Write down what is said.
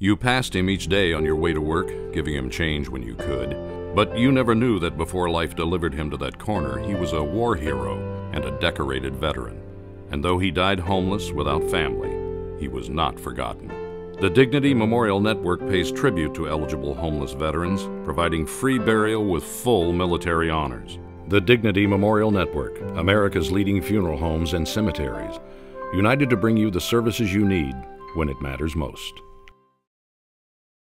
You passed him each day on your way to work, giving him change when you could. But you never knew that before life delivered him to that corner, he was a war hero and a decorated veteran. And though he died homeless without family, he was not forgotten. The Dignity Memorial Network pays tribute to eligible homeless veterans, providing free burial with full military honors. The Dignity Memorial Network, America's leading funeral homes and cemeteries, united to bring you the services you need when it matters most.